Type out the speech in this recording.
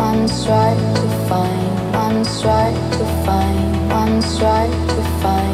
one's right to find, one's right to find, one's right to find.